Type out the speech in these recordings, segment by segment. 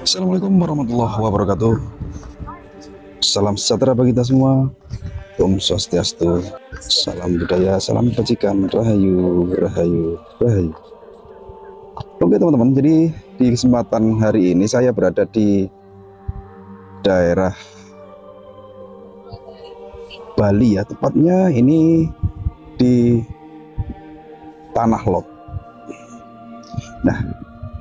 Assalamualaikum warahmatullahi wabarakatuh. Salam sejahtera bagi kita semua. Om Swastiastu. Salam budaya, salam kebajikan, rahayu, rahayu, rahayu. Oke teman-teman, jadi di kesempatan hari ini saya berada di daerah Bali ya, tepatnya ini di Tanah Lot. Nah,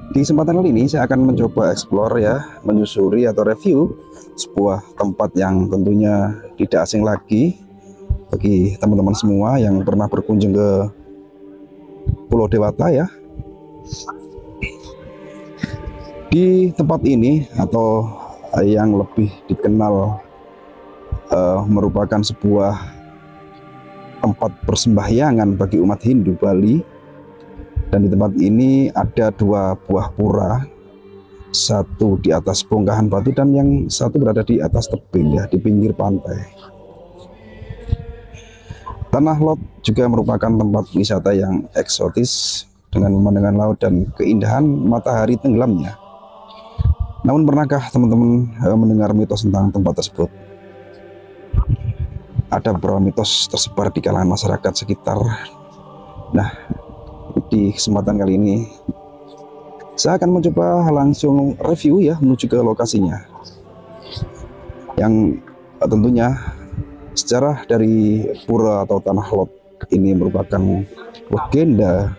di kesempatan kali ini saya akan mencoba explore ya, menyusuri atau review sebuah tempat yang tentunya tidak asing lagi bagi teman-teman semua yang pernah berkunjung ke Pulau Dewata ya. Di tempat ini atau yang lebih dikenal uh, merupakan sebuah tempat persembahyangan bagi umat Hindu Bali. Dan di tempat ini ada dua buah pura satu di atas bongkahan batu dan yang satu berada di atas tebing ya di pinggir pantai. Tanah Lot juga merupakan tempat wisata yang eksotis dengan pemandangan laut dan keindahan matahari tenggelamnya. Namun pernahkah teman-teman eh, mendengar mitos tentang tempat tersebut ada beberapa mitos tersebar di kalangan masyarakat sekitar. Nah di kesempatan kali ini saya akan mencoba langsung review ya menuju ke lokasinya. Yang tentunya sejarah dari pura atau tanah lot ini merupakan legenda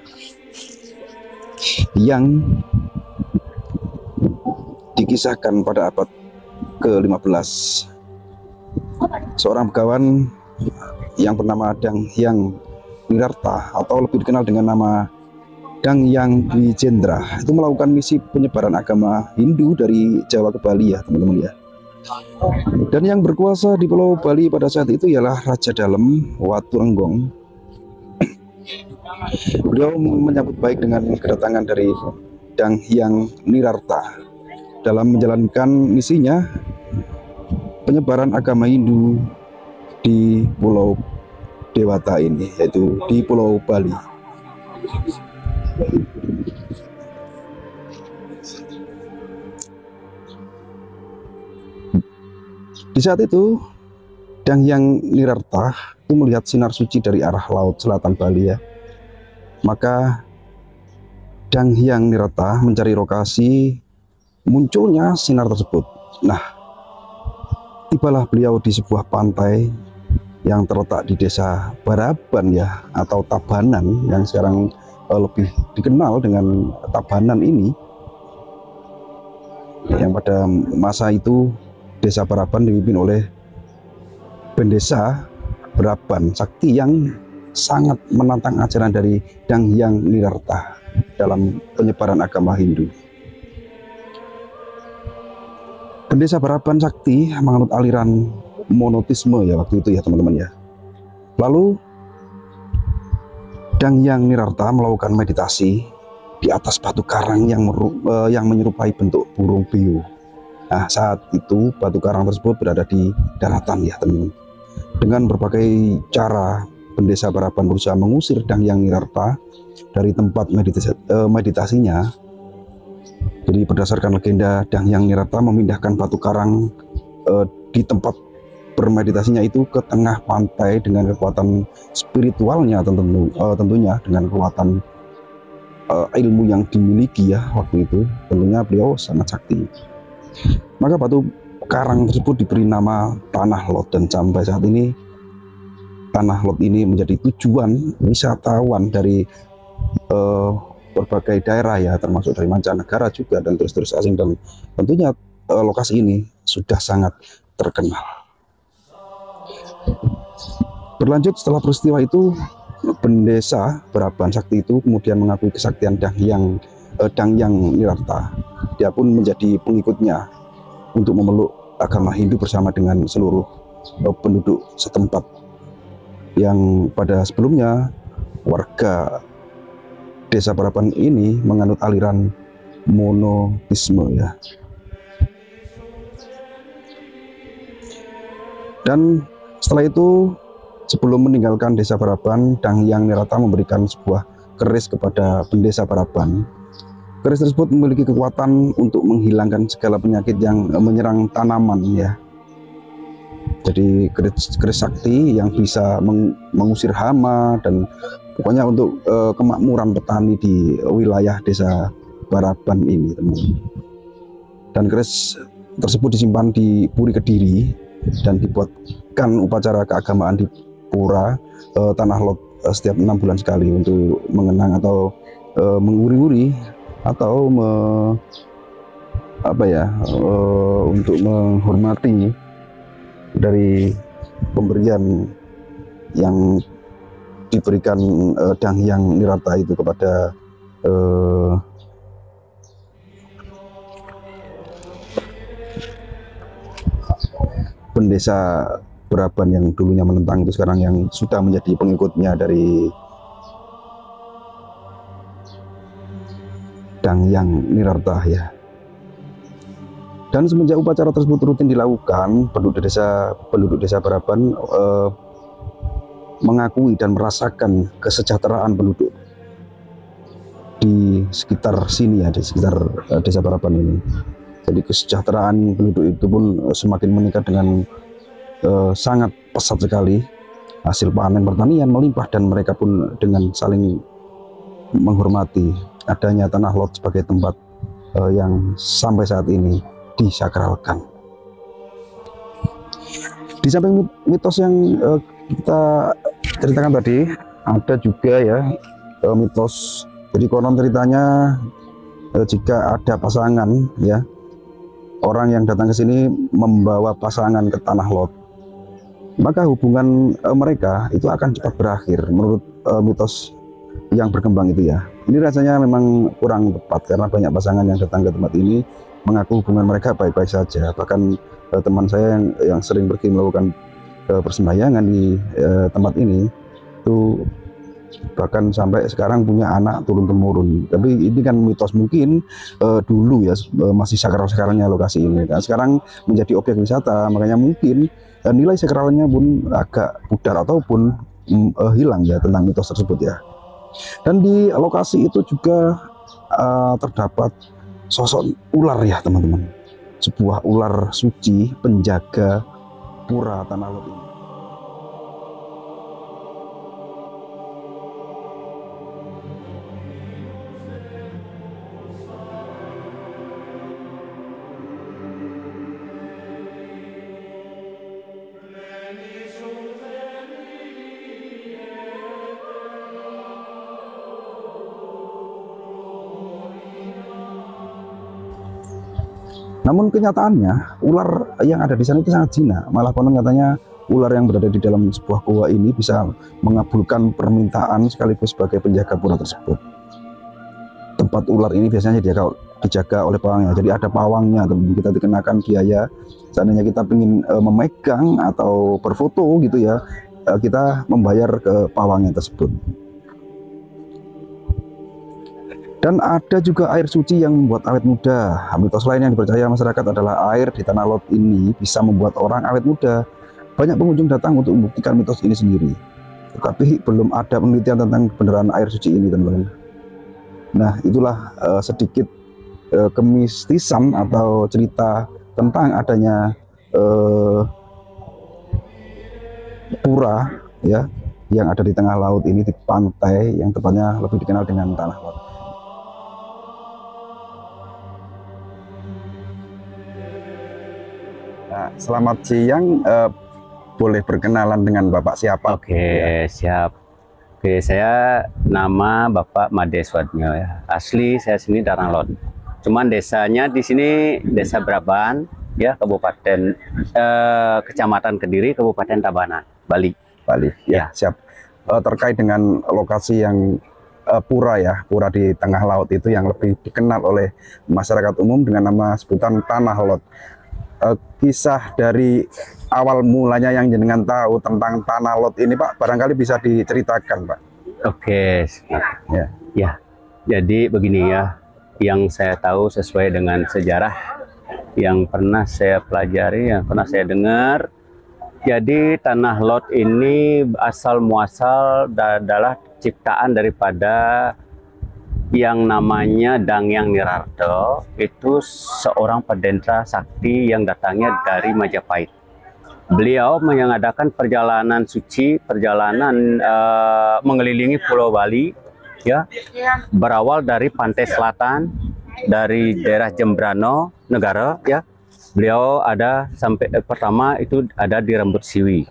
yang dikisahkan pada abad ke-15 seorang begawan yang bernama Dang Hyang Wirarta atau lebih dikenal dengan nama Dang Yang Wijendra itu melakukan misi penyebaran agama Hindu dari Jawa ke Bali ya teman-teman ya. Dan yang berkuasa di Pulau Bali pada saat itu ialah Raja Dalem Watu Renggong. Beliau menyambut baik dengan kedatangan dari Dang Hyang Nirarta dalam menjalankan misinya penyebaran agama Hindu di Pulau Dewata ini yaitu di Pulau Bali. Di saat itu, Dang Yang Nirarta itu melihat sinar suci dari arah laut selatan Bali ya. Maka Dang Hyang Nirarta mencari lokasi munculnya sinar tersebut. Nah, tibalah beliau di sebuah pantai yang terletak di desa Baraban ya atau Tabanan yang sekarang uh, lebih dikenal dengan Tabanan ini yang pada masa itu desa Baraban dipimpin oleh pendesa Baraban Sakti yang sangat menantang ajaran dari Dang Hyang Nirarta dalam penyebaran agama Hindu. Pendesa Baraban Sakti menganut aliran monotisme ya waktu itu ya teman-teman ya. Lalu Dang Yang Nirarta melakukan meditasi di atas batu karang yang uh, yang menyerupai bentuk burung beo. Nah, saat itu batu karang tersebut berada di daratan ya teman-teman. Dengan berbagai cara pendesa Baraban berusaha mengusir Dang Yang Nirarta dari tempat meditasi, uh, meditasinya. Jadi berdasarkan legenda Dang Yang Nirarta memindahkan batu karang uh, di tempat bermeditasinya itu ke tengah pantai dengan kekuatan spiritualnya tentu uh, tentunya dengan kekuatan uh, ilmu yang dimiliki ya waktu itu. Tentunya beliau sangat sakti. Maka batu karang tersebut diberi nama Tanah Lot dan sampai saat ini Tanah Lot ini menjadi tujuan wisatawan dari uh, berbagai daerah ya termasuk dari mancanegara juga dan terus-terus asing. Dan tentunya uh, lokasi ini sudah sangat terkenal. Berlanjut setelah peristiwa itu, pendesa Beraban Sakti itu kemudian mengakui kesaktian Dang Yang eh, Dang Yang Nirarta. Dia pun menjadi pengikutnya untuk memeluk agama Hindu bersama dengan seluruh eh, penduduk setempat. Yang pada sebelumnya warga desa Beraban ini menganut aliran monotisme ya. Dan setelah itu Sebelum meninggalkan desa Baraban, Dang Yang Nirata memberikan sebuah keris kepada pendesa Baraban. Keris tersebut memiliki kekuatan untuk menghilangkan segala penyakit yang menyerang tanaman ya. Jadi keris, keris sakti yang bisa meng, mengusir hama dan pokoknya untuk uh, kemakmuran petani di wilayah desa Baraban ini teman. Dan keris tersebut disimpan di Puri Kediri dan dibuatkan upacara keagamaan di pura uh, tanah lot uh, setiap enam bulan sekali untuk mengenang atau uh, menguri-uri atau me, apa ya uh, untuk menghormati dari pemberian yang diberikan uh, dang yang nirata itu kepada uh, pendesa Beraban yang dulunya menentang itu sekarang yang sudah menjadi pengikutnya dari Dang Yang Nirarta ya. Dan semenjak upacara tersebut rutin dilakukan, penduduk desa penduduk desa Beraban eh, mengakui dan merasakan kesejahteraan penduduk di sekitar sini ya, di sekitar eh, desa Baraban ini. Jadi kesejahteraan penduduk itu pun eh, semakin meningkat dengan eh, sangat pesat sekali hasil panen pertanian melimpah dan mereka pun dengan saling menghormati adanya tanah lot sebagai tempat eh, yang sampai saat ini disakralkan. Di samping mitos yang eh, kita ceritakan tadi, ada juga ya eh, mitos. Jadi konon ceritanya eh, jika ada pasangan ya orang yang datang ke sini membawa pasangan ke tanah lot maka hubungan e, mereka itu akan cepat berakhir menurut e, mitos yang berkembang itu ya. Ini rasanya memang kurang tepat karena banyak pasangan yang datang ke tempat ini mengaku hubungan mereka baik-baik saja. Bahkan e, teman saya yang yang sering pergi melakukan e, persembahyangan di e, tempat ini itu bahkan sampai sekarang punya anak turun temurun. Tapi ini kan mitos mungkin uh, dulu ya uh, masih sakral sakralnya lokasi ini. Nah, sekarang menjadi objek wisata, makanya mungkin uh, nilai sakralnya pun agak pudar ataupun uh, hilang ya tentang mitos tersebut ya. Dan di lokasi itu juga uh, terdapat sosok ular ya teman-teman. Sebuah ular suci penjaga pura Tanah Lot Namun kenyataannya ular yang ada di sana itu sangat jinak. Malah konon katanya ular yang berada di dalam sebuah gua ini bisa mengabulkan permintaan sekaligus sebagai penjaga pura tersebut. Tempat ular ini biasanya dia dijaga oleh pawangnya. Jadi ada pawangnya, teman kita dikenakan biaya. Seandainya kita ingin e, memegang atau berfoto gitu ya, e, kita membayar ke pawangnya tersebut. Dan ada juga air suci yang membuat awet muda. Mitos lain yang dipercaya masyarakat adalah air di tanah lot ini bisa membuat orang awet muda. Banyak pengunjung datang untuk membuktikan mitos ini sendiri. Tetapi belum ada penelitian tentang kebenaran air suci ini, teman-teman. Nah, itulah uh, sedikit uh, kemistisan atau cerita tentang adanya uh, pura ya yang ada di tengah laut ini di pantai yang tepatnya lebih dikenal dengan tanah lot. Nah, selamat siang. Uh, boleh berkenalan dengan Bapak siapa? Oke, ya. siap. Oke, saya nama Bapak Made Swadmio ya. Asli saya sini Daranglot. Cuman desanya di sini Desa Braban, ya Kabupaten eh, Kecamatan Kediri, Kabupaten Tabanan, Bali. Bali. Ya, ya. siap. Uh, terkait dengan lokasi yang uh, pura ya, pura di tengah laut itu yang lebih dikenal oleh masyarakat umum dengan nama sebutan Tanah Lot uh, kisah dari awal mulanya yang jenengan tahu tentang tanah lot ini Pak barangkali bisa diceritakan Pak. Oke ya. Ya jadi begini ya. Yang saya tahu sesuai dengan sejarah yang pernah saya pelajari yang pernah saya dengar. Jadi tanah lot ini asal muasal adalah ciptaan daripada yang namanya Dangyang Nirarto itu seorang pendeta sakti yang datangnya dari Majapahit. Beliau mengadakan perjalanan suci, perjalanan uh, mengelilingi Pulau Bali, ya, berawal dari pantai selatan, dari daerah Jembrano, negara, ya. Beliau ada sampai eh, pertama itu ada di Rambut Siwi.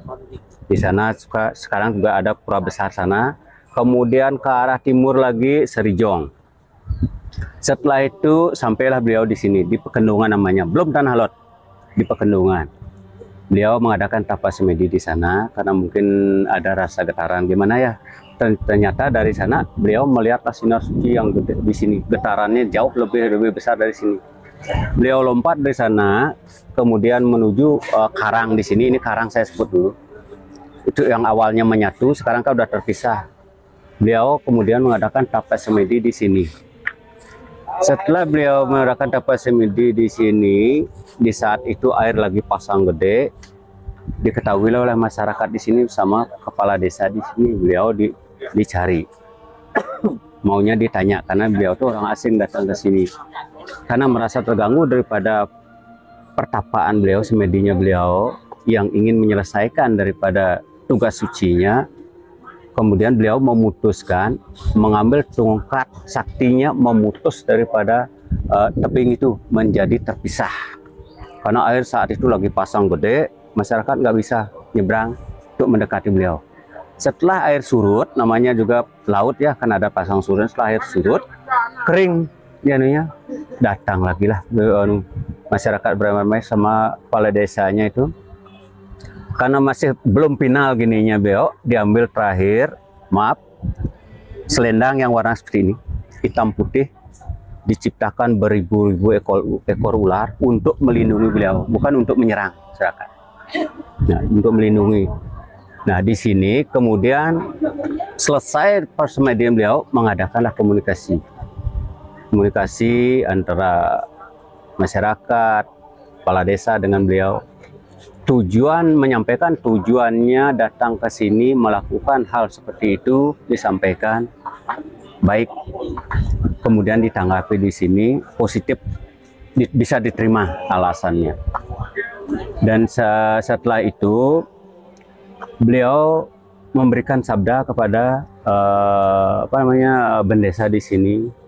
Di sana sekarang juga ada pura besar sana. Kemudian ke arah timur lagi Serijong. Setelah itu sampailah beliau di sini di Pekendungan namanya, belum Tanah Lot, di Pekendungan beliau mengadakan tapas semedi di sana karena mungkin ada rasa getaran. Gimana ya? Ternyata dari sana beliau melihat sinar suci yang gede, di sini. Getarannya jauh lebih lebih besar dari sini. Beliau lompat dari sana kemudian menuju uh, karang di sini. Ini karang saya sebut dulu. Itu yang awalnya menyatu sekarang kan sudah terpisah beliau kemudian mengadakan tapas semedi di sini setelah beliau mengadakan dapat semedi di sini, di saat itu air lagi pasang gede, diketahui oleh masyarakat di sini sama kepala desa di sini beliau di, dicari. Maunya ditanya karena beliau tuh orang asing datang ke sini. Karena merasa terganggu daripada pertapaan beliau, semedinya beliau yang ingin menyelesaikan daripada tugas sucinya, kemudian beliau memutuskan mengambil tongkat saktinya memutus daripada uh, tebing itu menjadi terpisah. Karena air saat itu lagi pasang gede masyarakat nggak bisa nyebrang untuk mendekati beliau. Setelah air surut namanya juga laut ya kan ada pasang surut. Setelah air surut kering ya datang lagi lah anu, masyarakat beramai sama kepala desanya itu karena masih belum final gininya beo. Diambil terakhir maaf selendang yang warna seperti ini hitam putih diciptakan beribu-ribu ekor, ekor ular untuk melindungi beliau bukan untuk menyerang masyarakat nah untuk melindungi. Nah di sini kemudian selesai persemedian beliau mengadakanlah komunikasi. Komunikasi antara masyarakat kepala desa dengan beliau tujuan menyampaikan tujuannya datang ke sini melakukan hal seperti itu disampaikan. Baik. Kemudian ditanggapi di sini positif di, bisa diterima alasannya. Dan se setelah itu beliau memberikan sabda kepada uh, apa namanya bendesa di sini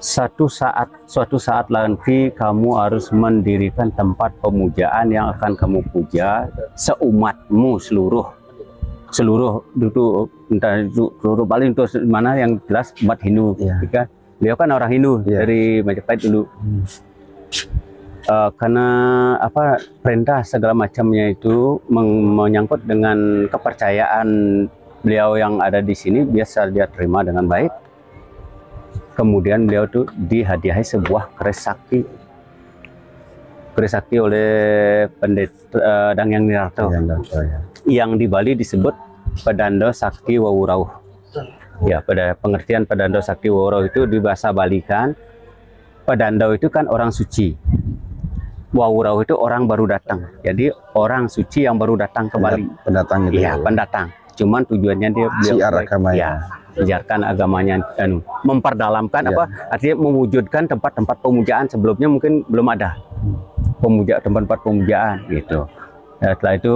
satu saat suatu saat nanti kamu harus mendirikan tempat pemujaan yang akan kamu puja seumatmu seluruh seluruh itu entah itu seluruh Bali itu mana yang jelas umat Hindu ya. kan beliau kan orang Hindu ya. dari Majapahit dulu hmm. uh, karena apa perintah segala macamnya itu menyangkut dengan kepercayaan beliau yang ada di sini biasa dia terima dengan baik kemudian beliau tuh dihadiahi sebuah keris sakti. Keris sakti oleh pendeta uh, Dangyang Nirarto ya. yang di Bali disebut Pedando Sakti Wawurau ya pada pengertian Pedando Sakti Wawurau itu di bahasa Bali kan Pedando itu kan orang suci. Wawurau itu orang baru datang. Jadi orang suci yang baru datang ke Bali. pendatang gitu ya. pendatang. Cuman tujuannya dia beliau siar ya mengajarkan agamanya dan memperdalamkan ya. apa artinya mewujudkan tempat-tempat pemujaan sebelumnya mungkin belum ada pemuja tempat-tempat pemujaan gitu ya, setelah itu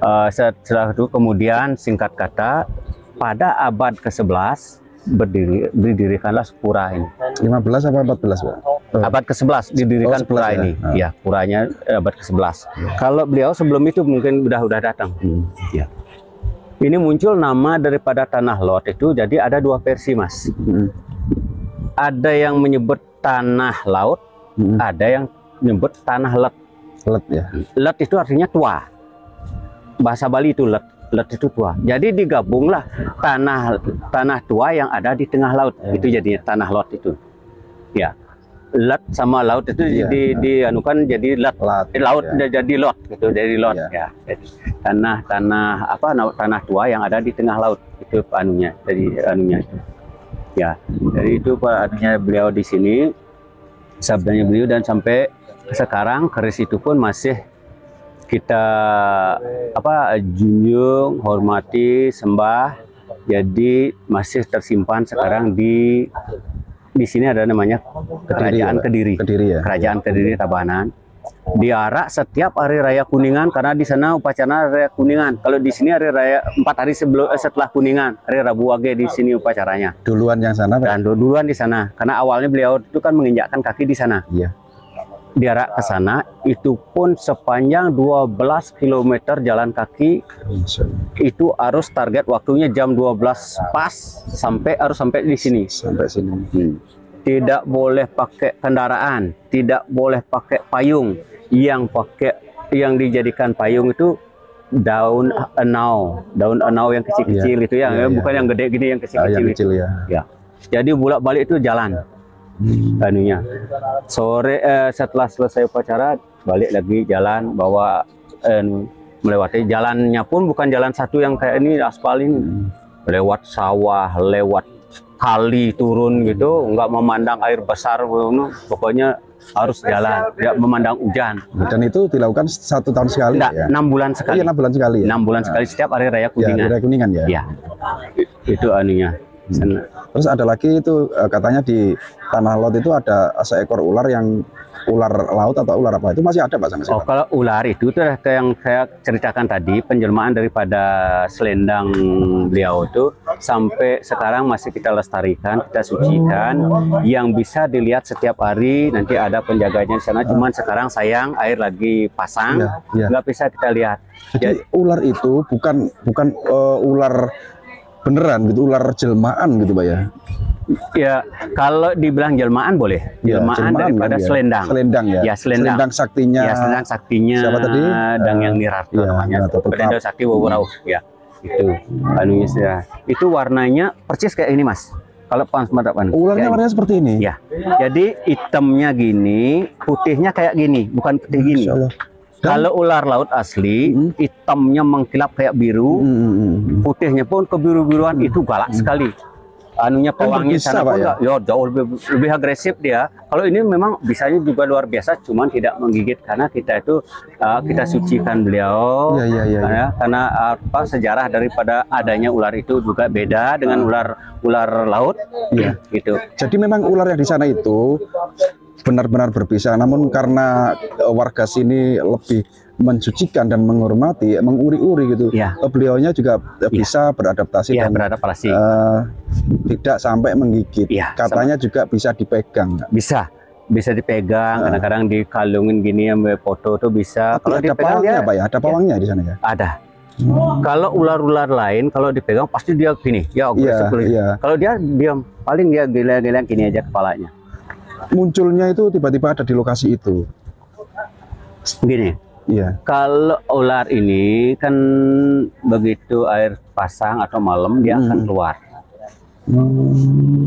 uh, setelah itu kemudian singkat kata pada abad ke-11 berdiri didirikanlah pura ini 15 apa 14 Pak? Oh. Abad ke-11 didirikan oh, pura ya? ini. Ah. Ya, puranya abad ke-11. Ya. Kalau beliau sebelum itu mungkin sudah sudah datang. Hmm. Ya ini muncul nama daripada tanah lot itu jadi ada dua versi mas. Hmm. ada yang menyebut tanah laut hmm. ada yang menyebut tanah let let ya. Let itu artinya tua. Bahasa Bali itu let let itu tua. Jadi digabunglah tanah tanah tua yang ada di tengah laut. Ya. itu jadinya tanah lot itu. Ya lot sama laut itu iya, di, iya. di anukan jadi lot, lot laut iya. jadi lot gitu jadi lot iya. ya jadi, tanah tanah apa tanah tua yang ada di tengah laut itu anunya jadi anunya itu ya dari itu pak anunya beliau di sini sabdanya beliau dan sampai sekarang keris itu pun masih kita apa junjung, hormati, sembah. Jadi masih tersimpan sekarang di di sini ada namanya Kerajaan. Kediri. Kediri ya. Kerajaan Kediri Tabanan. Diarak setiap hari raya Kuningan karena di sana upacara raya Kuningan. Kalau di sini hari raya empat hari sebelum eh, setelah Kuningan, hari Rabu Wage di sini upacaranya. Duluan yang sana Pak. Dan duluan di sana karena awalnya beliau itu kan menginjakkan kaki di sana. Iya. Diarak ke sana itu pun sepanjang 12 km jalan kaki itu harus target waktunya jam 12 pas sampai harus sampai di sini. Sampai sini. Hmm. Tidak boleh pakai kendaraan, tidak boleh pakai payung. Yang pakai yang dijadikan payung itu daun enau, daun enau yang kecil-kecil itu ya, Iya, iya. bukan yang gede gini yang Ah, kecil-kecil kecil ya. Ya. Jadi bolak-balik itu jalan anunya. Sore eh, setelah selesai upacara balik lagi jalan bawa eh, melewati jalannya pun bukan jalan satu yang kayak ini aspal ini. Lewat sawah, lewat kali turun gitu, nggak memandang air besar, pokoknya harus jalan, tidak memandang hujan. Dan itu dilakukan satu tahun sekali Enggak, ya. enam bulan Oh, sekali. iya, enam bulan sekali ya. Enam bulan sekali setiap hari raya Ya, kuningan. wilayah kuningan ya. Ya, itu anunya. Sana. Terus ada lagi itu eh, katanya di tanah laut itu ada seekor ular yang ular laut atau ular apa itu masih ada pak sampai Oh, sekarang? kalau ular itu tuh kayak yang saya ceritakan tadi, penjelmaan daripada selendang beliau itu sampai sekarang masih kita lestarikan, kita sucikan, yang bisa dilihat setiap hari. Nanti ada penjaganya di sana. Cuman sekarang sayang air lagi pasang, Iya, iya. nggak bisa kita lihat. Jadi ular itu bukan bukan eh, ular beneran gitu, ular jelmaan gitu pak ya? Ya, kalau dibilang jelmaan boleh, Ya, jelmaan, daripada kan, ya. selendang. Selendang ya. Ya, selendang. saktinya. Ya, selendang saktinya. Siapa tadi? Dang yang Nirarto Iya, namanya. Perindo Sakti Wawarau. Ya, itu. Anunya ya. Itu warnanya persis kayak ini, Mas. Kalau pas madapan. Ularnya Kayak warnanya seperti ini. ini. Ya. Jadi hitamnya gini, putihnya kayak gini, bukan putih gini. Dan- Kalau ular laut asli, Hmm. hitamnya mengkilap kayak biru, Hmm, hmm, hmm. putihnya pun kebiru-biruan itu galak sekali. Anunya Dan pewangi berbisa, sana pun ya? ya, jauh lebih, lebih agresif dia. Kalau ini memang bisanya juga luar biasa, cuman tidak menggigit karena kita itu uh, kita sucikan beliau. Iya, iya, iya. Karena, karena apa sejarah daripada adanya ular itu juga beda dengan ular ular laut. Iya. Gitu. Jadi memang ular yang di sana itu benar-benar berbisa. Namun karena eh, warga sini lebih mensucikan dan menghormati, menguri-uri gitu. Iya. eh, Beliaunya juga eh, bisa beradaptasi Iya dan beradaptasi. eh, tidak sampai menggigit. Iya, Katanya juga bisa dipegang. bisa bisa dipegang, kadang-kadang dikalungin gini ambil foto tuh bisa. Tapi ada pawangnya Pak ya? Ada pawangnya di sana ya? ada. Kalau ular-ular lain kalau dipegang pasti dia gini, ya Iya, sekali. iya. Kalau dia diam, paling dia gila-gila gini aja kepalanya. Munculnya itu tiba-tiba ada di lokasi itu. Gini, Iya. kalau ular ini kan begitu air pasang atau malam dia akan Hmm. keluar.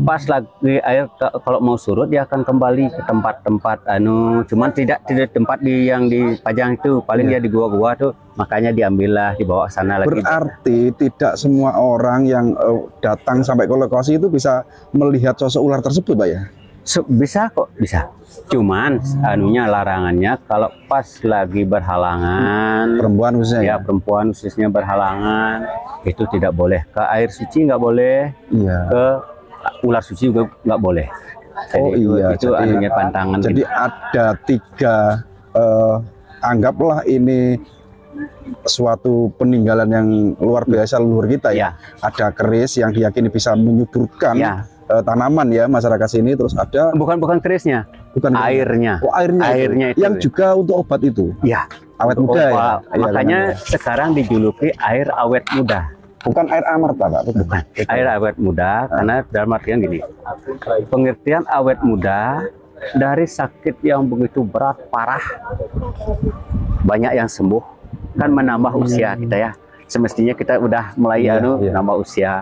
Pas lagi air kalau mau surut dia akan kembali ke tempat-tempat anu, cuman tidak tidak tempat di yang dipajang itu, paling Iya. dia di gua-gua tuh, makanya diambillah dibawa ke sana lagi. Berarti tidak semua orang yang eh, datang sampai ke lokasi itu bisa melihat sosok ular tersebut, Pak ya? Bisa kok bisa. Cuman anunya larangannya kalau pas lagi berhalangan. Perempuan khususnya ya perempuan khususnya berhalangan itu tidak boleh. Ke air suci nggak boleh. Iya. ke ular suci juga nggak boleh. Jadi Oh iya, itu jadi- anunya pantangan. Jadi gitu. ada tiga eh, anggaplah ini suatu peninggalan yang luar biasa leluhur kita ya. ya Ada keris yang diyakini bisa menyuburkan ya eh, tanaman ya masyarakat sini. Terus ada bukan bukan kerisnya bukan airnya Oh, airnya. Airnya itu. yang juga untuk obat itu. ya Awet untuk muda ya. obat. Iya, makanya kan, ya. sekarang dijuluki air awet muda bukan air amarta, Pak. Bukan. Bukan. Air awet muda karena dalam artian gini. Pengertian awet muda dari sakit yang begitu berat parah banyak yang sembuh kan menambah usia kita ya. Semestinya kita udah mulai Iya, anu iya. nambah usia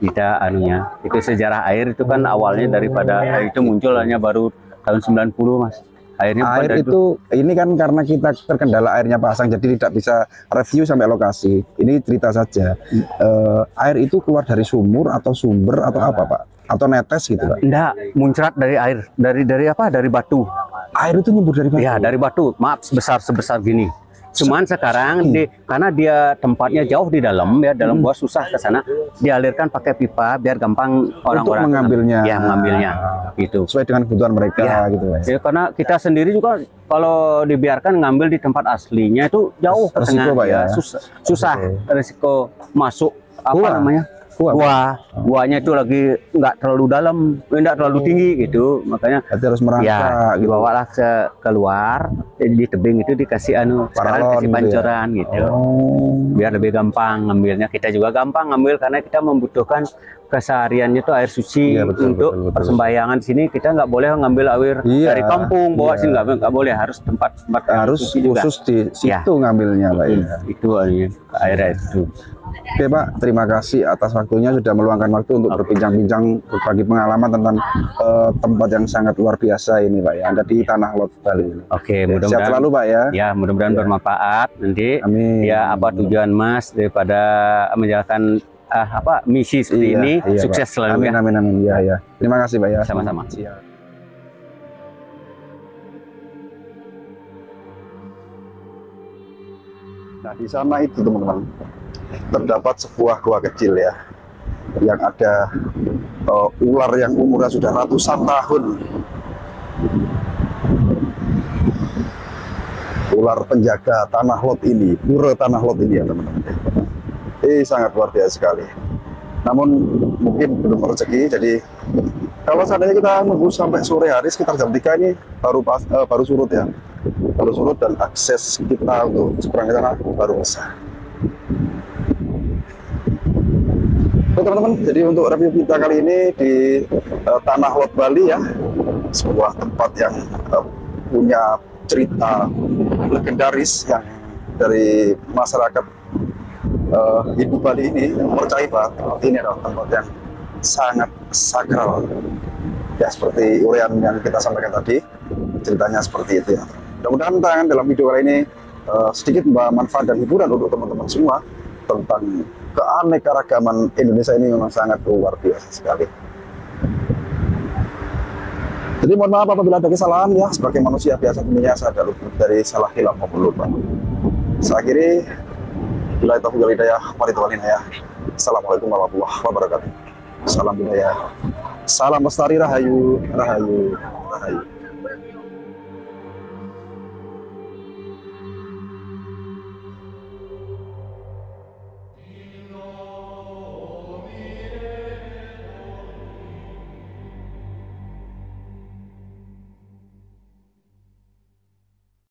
kita anunya. Itu sejarah air itu kan awalnya daripada air itu muncul hanya baru tahun 90 Mas. Airnya Air itu ini kan karena kita terkendala airnya pasang jadi tidak bisa review sampai lokasi. Ini cerita saja. Eh, air itu keluar dari sumur atau sumber atau apa, Pak? Atau netes gitu, Pak? Enggak, muncrat dari air. Dari dari apa? Dari batu. Air itu nyembur dari mana? Ya, dari batu. Maaf sebesar sebesar gini. Cuman sekarang di karena dia tempatnya jauh di dalam ya dalam Hmm. gua susah ke sana dialirkan pakai pipa biar gampang Untuk orang-orang mengambilnya. ya mengambilnya gitu. sesuai dengan kebutuhan mereka Ya. gitu. Ya, karena kita sendiri juga kalau dibiarkan ngambil di tempat aslinya itu jauh ke tengah Pak, ya? susah, susah Resiko. risiko masuk apa Gua. namanya Gua, Pak. gua guanya itu lagi nggak terlalu dalam nggak terlalu tinggi gitu makanya Berarti harus merangkak ya gitu. dibawalah ke keluar di tebing itu dikasih anu sekarang Paralon kasih gitu ya? pancoran gitu Oh. biar lebih gampang ngambilnya kita juga gampang ngambil karena kita membutuhkan kesehariannya itu air suci Iya, betul, untuk betul, betul. persembahyangan di sini kita nggak boleh ngambil air Iya, dari kampung iya. bawa sini nggak nggak boleh harus tempat tempat harus suci juga khusus di Ya. situ ngambilnya Pak ya. Itu air itu Oke Pak, terima kasih atas waktunya sudah meluangkan waktu untuk berbincang-bincang berbagi pengalaman tentang eh, tempat yang sangat luar biasa ini Pak ya. Ada di Tanah Lot Bali ini. oke mudah-mudahan selalu Pak ya. ya mudah-mudahan bermanfaat nanti Amin. ya apa tujuan Mas daripada menjalankan ah, apa misi seperti Iya, ini iya, sukses Pak. selalu Amin ya amin amin. Ya ya. Terima kasih Pak ya. Sama-sama. Nah di sana itu teman-teman terdapat sebuah gua kecil ya yang ada eh, ular yang umurnya sudah ratusan tahun. Ular penjaga tanah lot ini, pura tanah lot ini ya teman-teman. Ini sangat luar biasa sekali. Namun mungkin belum rezeki, jadi kalau seandainya kita nunggu sampai sore hari sekitar jam 3 ini baru pas, eh, baru surut ya, baru surut dan akses kita untuk seberang sana baru bisa. Oke teman-teman, jadi untuk review kita kali ini di eh, Tanah Lot Bali ya, sebuah tempat yang eh, punya cerita legendaris yang dari masyarakat eh, Hindu Bali ini yang percaya bahwa ini adalah tempat yang sangat sakral. Ya seperti urian yang kita sampaikan tadi, ceritanya seperti itu ya. Mudah-mudahan tayangan dalam video kali ini eh, sedikit membawa manfaat dan hiburan untuk teman-teman semua tentang keanekaragaman Indonesia ini memang sangat luar biasa sekali. Jadi mohon maaf apabila ada kesalahan ya sebagai manusia biasa tentunya saya ada luput dari salah hilaf maupun lupa. Saya akhiri bila itu hidayah mari ya. Assalamualaikum warahmatullahi wabarakatuh. Salam budaya. Salam lestari rahayu, rahayu, rahayu.